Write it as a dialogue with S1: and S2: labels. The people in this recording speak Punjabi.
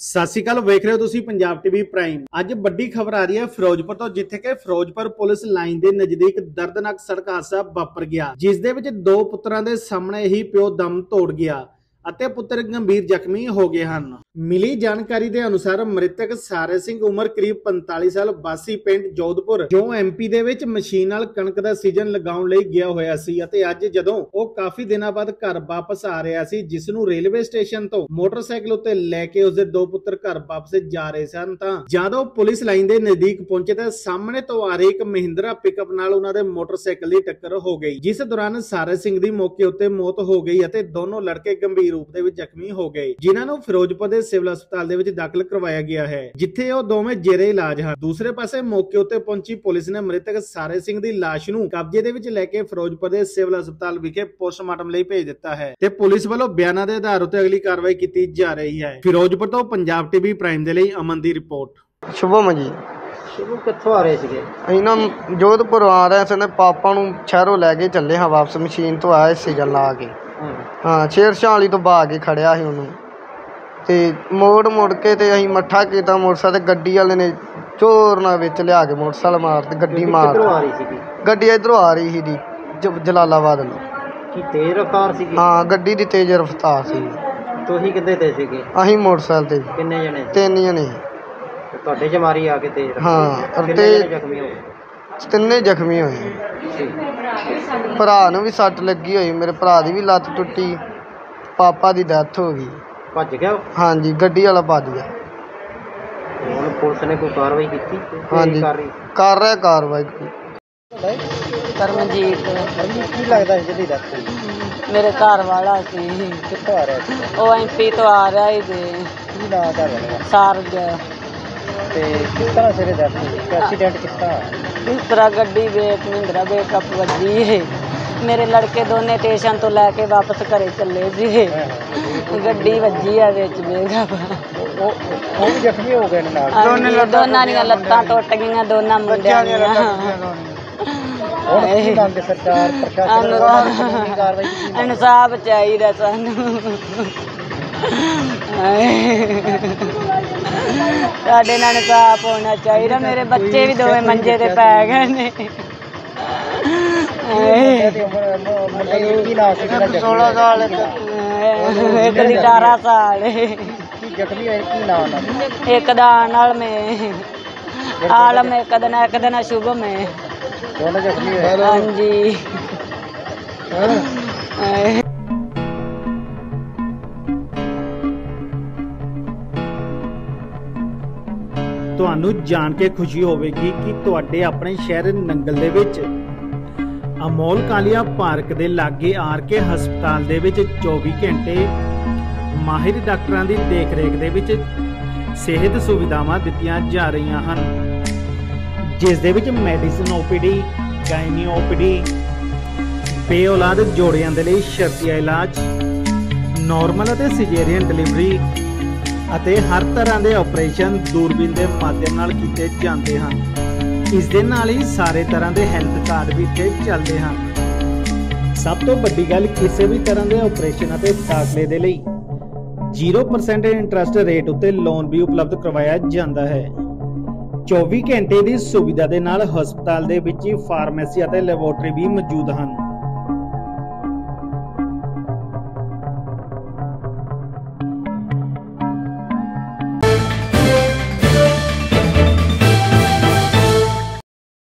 S1: ਸਤਿ ਸ਼੍ਰੀ ਅਕਾਲ, ਵੇਖ ਰਹੇ ਹੋ ਤੁਸੀਂ ਪੰਜਾਬ ਟੀਵੀ ਪ੍ਰਾਈਮ ਅੱਜ ਵੱਡੀ ਖਬਰ ਆ ਰਹੀ ਹੈ ਫਿਰੋਜ਼ਪੁਰ ਤੋਂ, ਜਿੱਥੇ ਕਿ ਫਿਰੋਜ਼ਪੁਰ ਪੁਲਿਸ ਲਾਈਨ ਦੇ ਨਜ਼ਦੀਕ ਦਰਦਨਾਕ ਸੜਕ ਹਾਦਸਾ ਵਾਪਰ ਗਿਆ, ਜਿਸ ਦੇ ਵਿੱਚ ਦੋ ਪੁੱਤਰਾਂ ਦੇ ਸਾਹਮਣੇ ਹੀ ਪਿਓ ਦਮ ਤੋੜ ਗਿਆ। ਅਤੇ ਪੁੱਤਰ ਗੰਭੀਰ ਜ਼ਖਮੀ ਹੋ ਗਏ ਹਨ। ਮਿਲੀ ਜਾਣਕਾਰੀ ਦੇ ਅਨੁਸਾਰ ਮ੍ਰਿਤਕ ਸਾਰੇ ਸਿੰਘ ਉਮਰ ਕਰੀਬ 45 ਸਾਲ, ਬਾਸੀ ਪਿੰਡ ਜੋਧਪੁਰ, ਜੋ ਐਮਪੀ ਦੇ ਵਿੱਚ ਮਸ਼ੀਨ ਨਾਲ ਕਣਕ ਦਾ ਸੀਜ਼ਨ ਲਗਾਉਣ ਲਈ ਗਿਆ ਹੋਇਆ ਸੀ ਅਤੇ ਅੱਜ ਜਦੋਂ ਉਹ ਕਾਫੀ ਦਿਨਾਂ ਬਾਅਦ ਘਰ ਵਾਪਸ ਆ ਰਿਹਾ ਸੀ, ਜਿਸ ਨੂੰ ਰੇਲਵੇ ਸਟੇਸ਼ਨ ਤੋਂ ਮੋਟਰਸਾਈਕਲ ਉੱਤੇ ਲੈ ਕੇ ਉਸਦੇ ਦੋ ਪੁੱਤਰ ਘਰ ਵਾਪਸ ਜਾ ਰਹੇ ਸਨ, ਤਾਂ ਜਦੋਂ ਪੁਲਿਸ ਲਾਈਨ ਦੇ ਨਜ਼ਦੀਕ ਪਹੁੰਚੇ ਤਾਂ ਸਾਹਮਣੇ ਤੋਂ ਆ ਰਹੀ ਇੱਕ ਮਹਿੰਦਰਾ ਪਿਕਅਪ ਨਾਲ ਉਹਨਾਂ ਦੇ ਮੋਟਰਸਾਈਕਲ ਦੀ ਟੱਕਰ ਹੋ ਗਈ, ਜਿਸ ਦੌਰਾਨ ਸਾਰੇ ਸਿੰਘ ਦੀ ਮੌਕੇ ਉੱਤੇ ਮੌਤ ਹੋ ਗਈ ਅਤੇ ਦੋਨੋਂ ਲੜਕੇ ਗੰਭੀਰ ਰੂਪ ਦੇ ਵਿੱਚ ਜ਼ਖਮੀ ਹੋ ਗਏ ਜਿਨ੍ਹਾਂ ਨੂੰ ਫਿਰੋਜ਼ਪੁਰ ਦੇ ਸਿਵਲ ਹਸਪਤਾਲ ਦੇ ਵਿੱਚ ਦਾਖਲ ਕਰਵਾਇਆ ਗਿਆ ਹੈ। ਜਿੱਥੇ ਉਹ ਦੋਵੇਂ ਜੇਰੇ ਇਲਾਜ ਹਨ। ਦੂਸਰੇ ਪਾਸੇ ਮੌਕੇ ਉੱਤੇ ਪਹੁੰਚੀ ਪੁਲਿਸ ਨੇ ਮ੍ਰਿਤਕ ਸਾਰੇ ਸਿੰਘ ਦੀ ਲਾਸ਼ ਨੂੰ ਕਬਜ਼ੇ ਦੇ ਵਿੱਚ ਲੈ ਕੇ ਫਿਰੋਜ਼ਪੁਰ ਦੇ ਸਿਵਲ ਹਸਪਤਾਲ ਵਿਖੇ ਪੋਸਟਮਾਰਟਮ ਲਈ ਭੇਜ ਦਿੱਤਾ ਹੈ ਤੇ ਪੁਲਿਸ ਵੱਲੋਂ ਬਿਆਨਾਂ ਦੇ ਆਧਾਰ ਉੱਤੇ ਅਗਲੀ ਕਾਰਵਾਈ ਕੀਤੀ ਜਾ ਰਹੀ ਹੈ। ਫਿਰੋਜ਼ਪੁਰ ਤੋਂ ਪੰਜਾਬ ਟੀਵੀ ਪ੍ਰਾਈਮ ਦੇ ਲਈ ਅਮਨ ਦੀ ਰਿਪੋਰਟ।
S2: ਸ਼ੁਭਮ ਜੀ।
S3: ਸ਼ੁਰੂ ਕਿੱਥੋਂ ਆ ਰਹੇ ਸੀਗੇ?
S2: ਅਸੀਂ ਨਾ ਜੋਧਪੁਰ ਆ ਰਹੇ ਸੀ ਨੇ ਪਾਪਾ ਨੂੰ ਸ਼ਹਿਰੋਂ ਲੈ ਕੇ ਚੱਲੇ ਹਾਂ ਵਾਪਸ ਮਸ਼ੀਨ ਤੋਂ ਆਇਆ ਸੀਜ਼ਨ ਲਾ ਕੇ। ਹਾਂ ਸ਼ੇਰਸ਼ਾਹ ਵਾਲੀ ਤੋਂ ਬਾ ਕੇ ਖੜਿਆ ਸੀ ਉਹਨੂੰ। ਤੇ ਮੋੜ ਮੁੜ ਕੇ ਤੇ ਅਸੀਂ ਮੱਠਾ ਕੀਤਾ ਮੋਟਰਸਾਈਕਲ ਤੇ ਗੱਡੀ ਵਾਲੇ ਨੇ ਜ਼ੋਰ ਨਾਲ ਵਿੱਚ ਲਿਆ ਕੇ ਮੋਟਰਸਾਈਕਲ ਮਾਰ ਤੇ ਗੱਡੀ ਮਾਰ
S3: ਕਿੱਧਰੋਂ ਆ ਰਹੀ ਸੀਗੀ?
S2: ਗੱਡੀ ਇਧਰੋਂ ਆ ਰਹੀ ਸੀ ਜ- ਜਲਾਲਾਬਾਦ ਨੂੰ।
S3: ਕੀ ਤੇਜ਼ ਰਫ਼ਤਾਰ ਸੀਗੀ?
S2: ਹਾਂ ਗੱਡੀ ਦੀ ਤੇਜ਼ ਰਫ਼ਤਾਰ ਸੀ।
S3: ਤੁਸੀਂ ਕਿੱਦੇ ਤੇ ਸੀਗੇ?
S2: ਅਸੀਂ ਮੋਟਰਸਾਈਕਲ ਤੇ।
S3: ਕਿੰਨੇ ਜਣੇ? ਸੀ?
S2: ਤਿੰਨ ਜਣੇ।
S3: ਤੇ ਤੁਹਾਡੇ ਚ ਮਾਰੀ ਆ ਕੇ ਤੇਜ਼ ਰਫ਼ਤਾਰ?
S2: ਹਾਂ,
S3: ਕਿੰਨੇ
S2: ਤੇ-
S3: ਜਣੇ ਜ਼ਖਮੀ ਹੋ ਗਏ?
S2: ਤਿੰਨੇ ਜ਼ਖਮੀ ਹੋਏ। ਭਰਾ ਨੂੰ ਵੀ ਸੱਟ ਲੱਗੀ ਹੋਈ ਮੇਰੇ ਭਰਾ ਦੀ ਵੀ ਲੱਤ ਟੁੱਟੀ ਪਾਪਾ ਦੀ ਡੈਥ ਹੋ ਗਈ।
S3: ਭੱਜ ਗਿਆ ਉਹ?
S2: ਹਾਂਜੀ ਗੱਡੀ ਵਾਲਾ ਭੱਜ ਗਿਆ।
S3: ਹੁਣ ਪੁਲਿਸ ਨੇ ਕੋਈ ਕਾਰਵਾਈ ਕੀਤੀ?
S2: ਹਾਂਜੀ।
S3: ਕਰ ਰਹੀ?
S2: ਕਰ ਰਿਹਾ ਕਾਰਵਾਈ।
S4: ਕਰਮਜੀਤ
S3: ਕੀ ਲੱਗਦਾ ਸੀ ਜਿਹਦੀ ਡੈਥ ਹੋਈ?
S4: ਮੇਰੇ ਘਰ ਵਾਲਾ ਸੀ।
S3: ਕਿੱਥੋਂ ਆ ਰਿਹਾ ਸੀ?
S4: ਉਹ ਐਮਪੀ ਤੋਂ ਆ ਰਿਹਾ ਸੀ ਤੇ
S3: ਕੀ ਨਾਂ ਦਾ ਬਣਿਆ
S4: ਸਾਰਜ
S3: ਤੇ ਕਿਸ ਤਰ੍ਹਾਂ ਸਿਰੇ ਹੋਈ ਐਕਸੀਡੈਂਟ ਕਿਸ ਤਰ੍ਹਾਂ
S4: ਇਸ ਤਰ੍ਹਾਂ ਗੱਡੀ ਵੇਟ ਮਹਿੰਦਰਾ ਬੇਕਅਪ ਵੱਜੀ। ਹੈ ਮੇਰੇ ਲੜਕੇ ਦੋਨੇ ਸਟੇਸ਼ਨ ਤੋਂ ਲੈ ਕੇ ਵਾਪਸ ਘਰੇ ਚੱਲੇ ਸੀ ਗੱਡੀ ਵੱਜੀ ਆ ਵਿੱਚ ਬੇਕਅਪ
S3: ਉਹ ਉਹ ਵੀ ਜ਼ਖਮੀ ਹੋ ਗਏ ਨੇ ਨਾਲ?
S4: ਦੋਨਾਂ ਦੀਆਂ ਲੱਤਾਂ ਟੁੱਟ ਗਈਆਂ ਦੋਨਾਂ ਮੁੰਡਿਆਂ ਦੀਆਂ
S3: ਹੁਣ ਕੀ ਮੰਗ ਸਰਕਾਰ? ਪ੍ਰਸ਼ਾਸਨ ਕੀ ਕਾਰਵਾਈ ਕੀਤੀ
S4: ਇਨਸਾਫ ਚਾਹੀਦਾ ਸਾਨੂੰ। ਸਾਡੇ ਨਾਲ ਇਨਸਾਫ ਹੋਣਾ ਚਾਹੀਦਾ। ਮੇਰੇ ਬੱਚੇ ਵੀ ਦੋਵੇਂ ਮੰਜੇ ਤੇ ਪੈ ਗਏ ਨੇ।
S3: ਮੁੰਡੇ ਦੀ ਉਮਰ ਮ- ਮੁੰਡੇ ਦੀ ਕੀ ਨਾਂ ਸੀ ਜਿਹੜਾ ਜ਼ਖਮੀ
S2: 16 ਸਾਲ
S4: ਇੱਕ ਦੀ 18 ਸਾਲ।
S3: ਜ਼ਖਮੀ ਹੋਏ ਕੀ
S4: ਇੱਕ ਦਾ ਨਾਲ ਮੈਂ ਆਲਮ ਇੱਕ ਦਾ ਨਾ ਇੱਕ ਦਾ ਨਾ ਸ਼ੁਭਮ ਹੈ
S3: ਦੋਨੋਂ ਜ਼ਖਮੀ ਹੋਏ।
S4: ਹਾਂਜੀ।
S1: ਤੁਹਾਨੂੰ ਜਾਣ ਕੇ ਖੁਸ਼ੀ ਹੋਵੇਗੀ ਕਿ ਤੁਹਾਡੇ ਆਪਣੇ ਸ਼ਹਿਰ ਨੰਗਲ ਦੇ ਵਿੱਚ ਅਮੋਲ ਕਾਲੀਆ ਪਾਰਕ ਦੇ ਲਾਗੇ ਆਰ ਕੇ ਹਸਪਤਾਲ ਦੇ ਵਿੱਚ 24 ਘੰਟੇ ਮਾਹਿਰ ਡਾਕਟਰਾਂ ਦੀ ਦੇਖਰੇਖ ਦੇ ਵਿੱਚ ਸਿਹਤ ਸੁਵਿਧਾਵਾਂ ਦਿੱਤੀਆਂ ਜਾ ਰਹੀਆਂ ਹਨ। ਜਿਸ ਦੇ ਵਿੱਚ ਮੈਡੀਸਨ ਓਪੀਡੀ, ਗਾਇਨੀ ਓਪੀਡੀ, ਬੇਔਲਾਦ ਜੋੜਿਆਂ ਦੇ ਲਈ ਸ਼ਰਤੀਆ ਇਲਾਜ, ਨਾਰਮਲ ਅਤੇ ਸਿਜੇਰੀਅਨ ਡਿਲੀਵਰੀ ਅਤੇ ਹਰ ਤਰ੍ਹਾਂ ਦੇ ਆਪਰੇਸ਼ਨ ਦੂਰਬੀਨ ਦੇ ਮਾਧਿਅਮ ਨਾਲ ਕੀਤੇ ਜਾਂਦੇ ਹਨ। ਇਸ ਦੇ ਨਾਲ ਹੀ ਸਾਰੇ ਤਰ੍ਹਾਂ ਦੇ ਹੈਲਥ ਕਾਰਡ ਵੀ ਇੱਥੇ ਚੱਲਦੇ ਹਨ। ਸਭ ਤੋਂ ਵੱਡੀ ਗੱਲ ਕਿਸੇ ਵੀ ਤਰ੍ਹਾਂ ਦੇ ਆਪਰੇਸ਼ਨ ਅਤੇ ਦਾਖਲੇ ਦੇ ਲਈ। 0% ਇੰਟਰਸਟ ਰੇਟ ਉੱਤੇ ਲੋਨ ਵੀ ਉਪਲਬਧ ਕਰਵਾਇਆ ਜਾਂਦਾ ਹੈ। 24 ਘੰਟੇ ਦੀ ਸੁਵਿਧਾ ਦੇ ਨਾਲ ਹਸਪਤਾਲ ਦੇ ਵਿੱਚ ਹੀ ਫਾਰਮੇਸੀ ਅਤੇ ਲੈਬੋਰੇਟਰੀ ਵੀ ਮੌਜੂਦ ਹਨ।